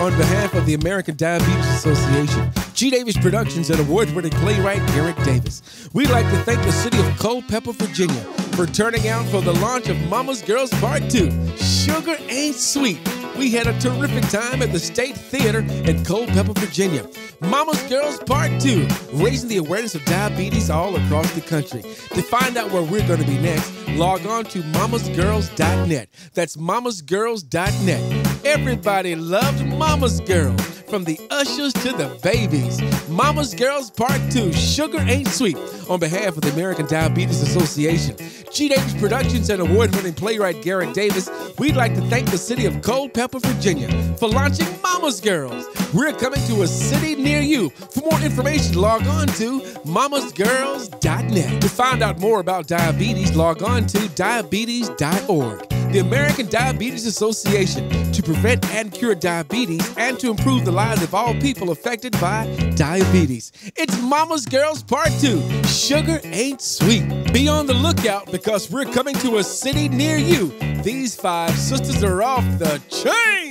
On behalf of the American Diabetes Association, G. Davis Productions, and award winning playwright Garrett Davis, we'd like to thank the city of Culpeper, Virginia, for turning out for the launch of Mama's Girls Part 2 Sugar Ain't Sweet. We had a terrific time at the State Theater in Culpeper, Virginia. Mama's Girls Part 2, raising the awareness of diabetes all across the country. To find out where we're going to be next, log on to mamasgirls.net. That's mamasgirls.net. Everybody loved Mama's Girls, from the ushers to the babies. Mama's Girls Part 2, Sugar Ain't Sweet. On behalf of the American Diabetes Association, G. Productions, and award winning playwright Garrett Davis, we'd like to thank the city of Culpeper, Virginia, for launching Mama's Girls. We're coming to a city near you. For more information, log on to mamasgirls.net. To find out more about diabetes, log on to diabetes.org. The American Diabetes Association to prevent and cure diabetes and to improve the lives of all people affected by diabetes. It's Mama's Girls Part 2 Sugar Ain't Sweet. Be on the lookout because we're coming to a city near you. These five sisters are off the chain.